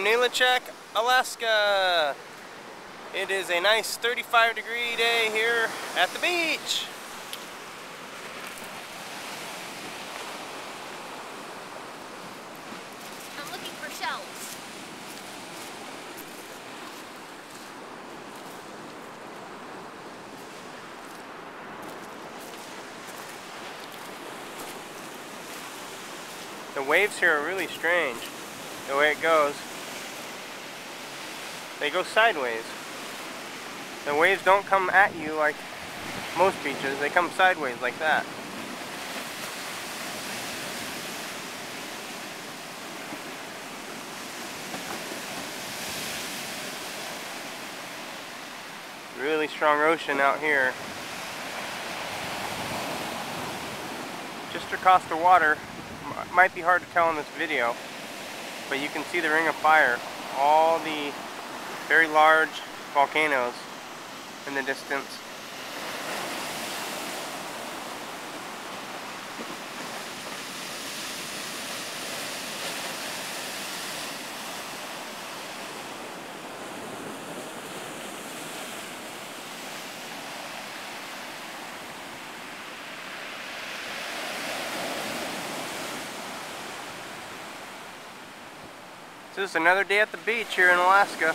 from Alaska. It is a nice 35 degree day here at the beach. I'm looking for shells. The waves here are really strange, the way it goes. They go sideways. The waves don't come at you like most beaches, they come sideways like that. Really strong ocean out here. Just across the water, might be hard to tell in this video, but you can see the ring of fire, all the very large volcanoes in the distance. This is another day at the beach here in Alaska.